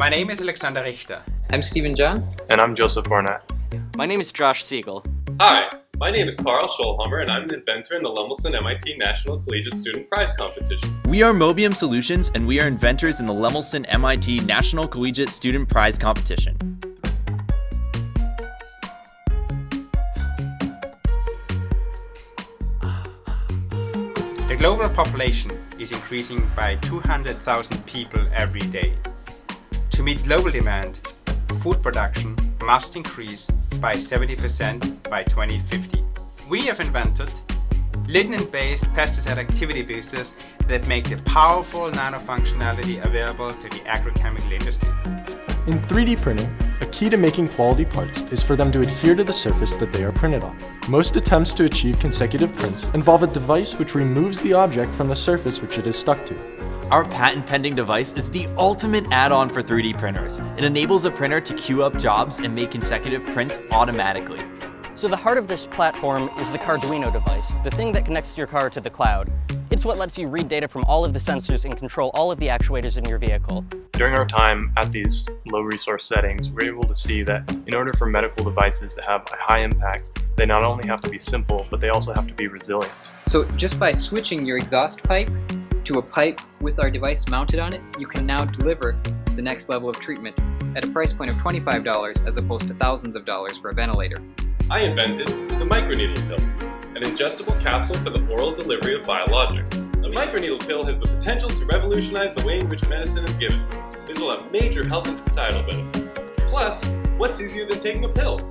My name is Alexander Richter. I'm Stephen John. And I'm Joseph Barnett. My name is Josh Siegel. Hi, my name is Carl Schoellhammer, and I'm an inventor in the Lemelson MIT National Collegiate Student Prize Competition. We are Mobium Solutions, and we are inventors in the Lemelson MIT National Collegiate Student Prize Competition. The global population is increasing by 200,000 people every day. To meet global demand, food production must increase by 70% by 2050. We have invented lignin-based pesticide activity boosters that make the powerful nanofunctionality available to the agrochemical industry. In 3D printing, a key to making quality parts is for them to adhere to the surface that they are printed on. Most attempts to achieve consecutive prints involve a device which removes the object from the surface which it is stuck to. Our patent pending device is the ultimate add-on for 3D printers. It enables a printer to queue up jobs and make consecutive prints automatically. So the heart of this platform is the Carduino device, the thing that connects your car to the cloud. It's what lets you read data from all of the sensors and control all of the actuators in your vehicle. During our time at these low resource settings, we're able to see that in order for medical devices to have a high impact, they not only have to be simple, but they also have to be resilient. So just by switching your exhaust pipe to a pipe with our device mounted on it, you can now deliver the next level of treatment at a price point of $25 as opposed to thousands of dollars for a ventilator. I invented the microneedle pill, an ingestible capsule for the oral delivery of biologics. A microneedle pill has the potential to revolutionize the way in which medicine is given. This will have major health and societal benefits. Plus, what's easier than taking a pill?